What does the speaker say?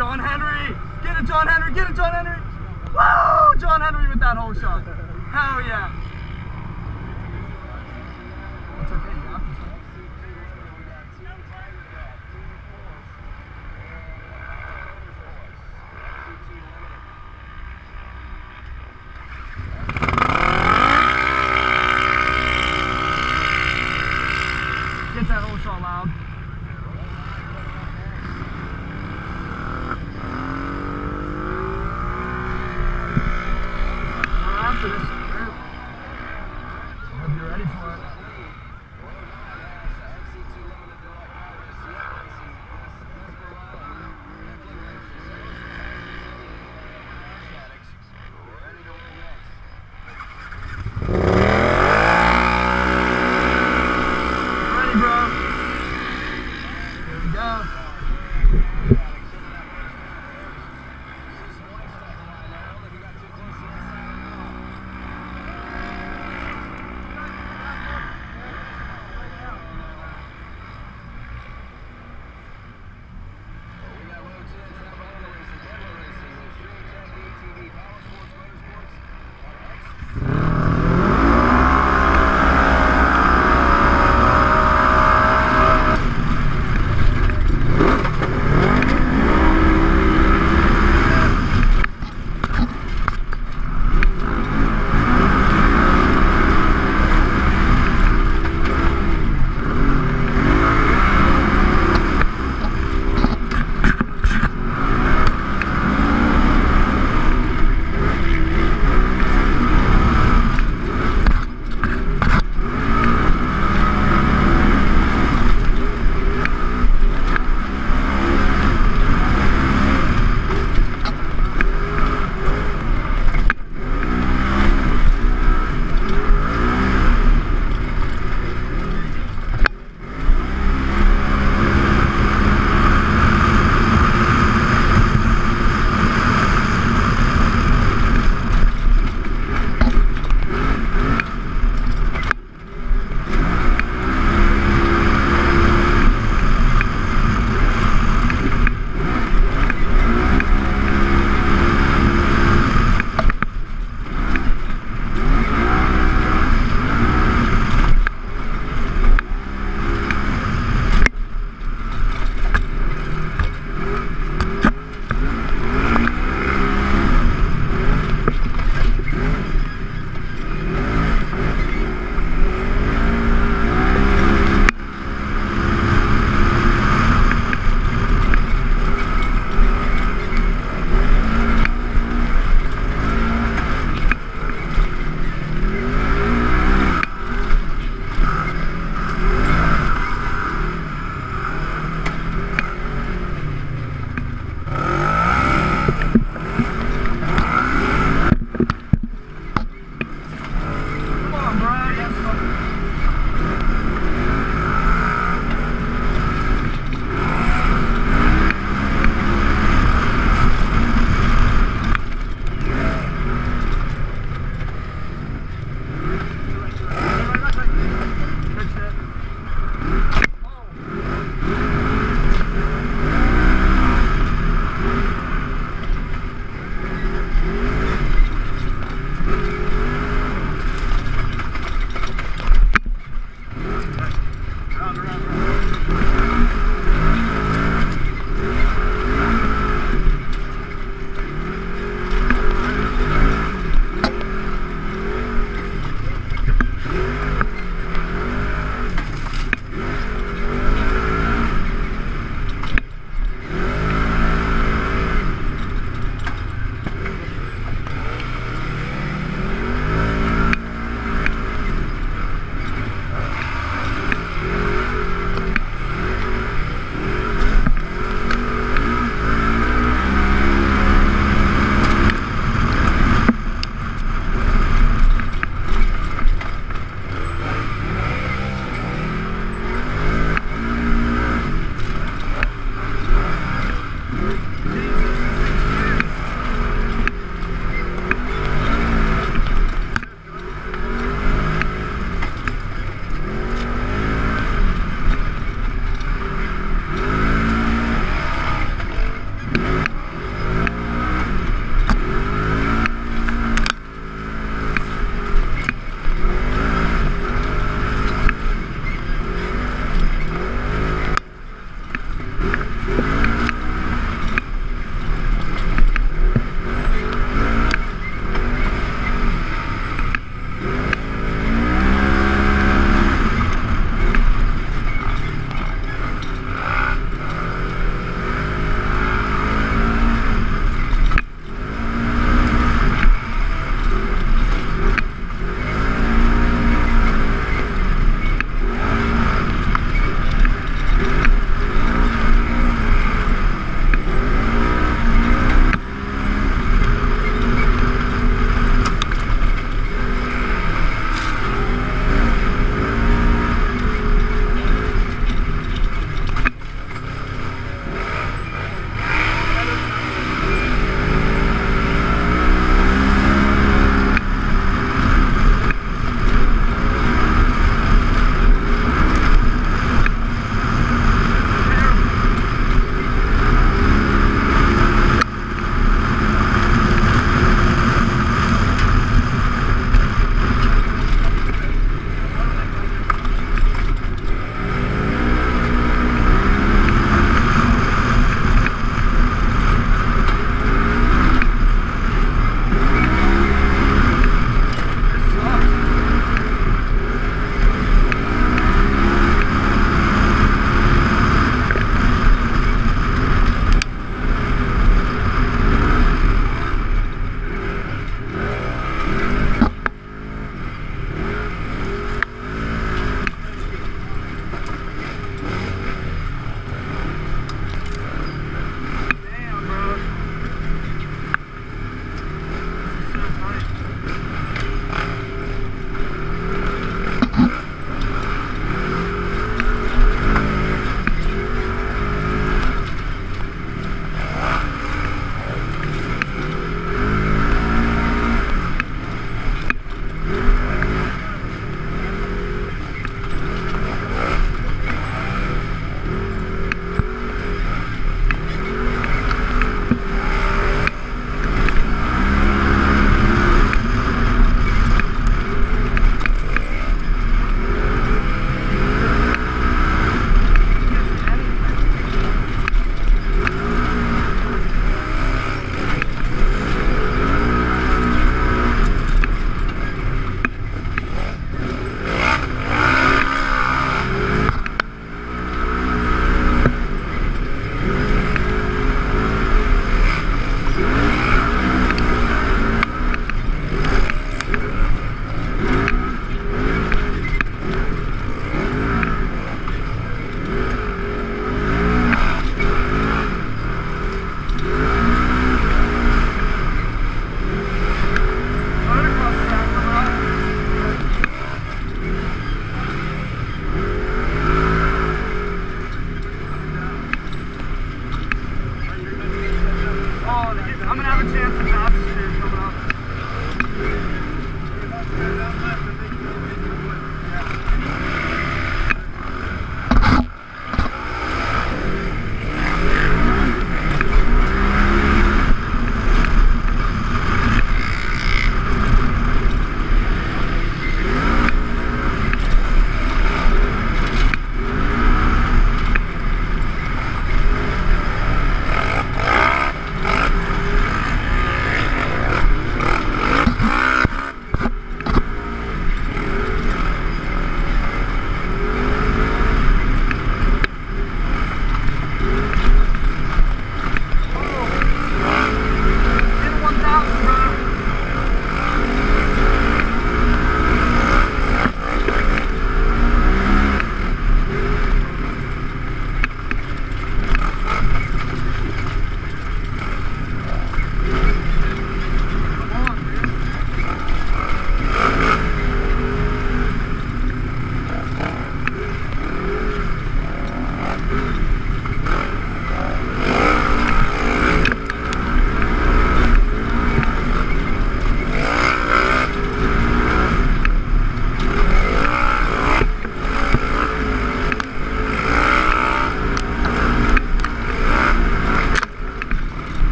John Henry! Get it, John Henry! Get it, John Henry! Woo! John Henry with that whole shot. Hell yeah.